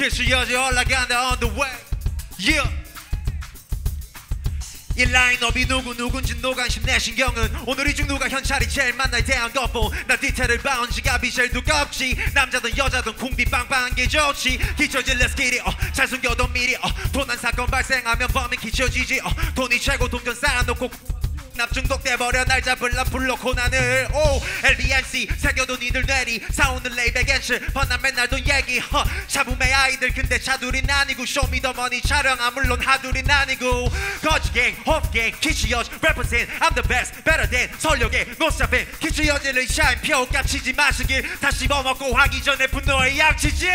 키스 여지 올라간다 on the way. Yeah. 이 라인업이 누구 누군지 노관심 내 신경은 오늘 이 중 누가 현찰이 제일 만나에 대한 것뿐 나 디테일을 봐온 지갑이 제일 두껍지. 남자든 여자든 궁디 빵빵한 게 좋지. 기초질 let's get it. 어, 잘 숨겨둔 미리. 어, 돈한 사건 발생하면 범인 기초지지. 어, 돈이 최고 돈건 쌓아놓고 납 중독돼 버려 날 잡을라 불러 고난을. 오 LBNC 새겨도 니들 뇌리 사오는 레이백 앤츠 번난 맨날 돈 얘기 허 잡음의 아이들. 근데 차둘이 아니고 쇼미더머니 촬영아 물론 하둘이 아니고 거지갱 홉갱 키치여즈 represent. I'm the best better than. 설욕의 노사팬 키치여즈를 샤인 표 깝치지 마시길. 다시 버먹고 하기 전에 분노의 양치질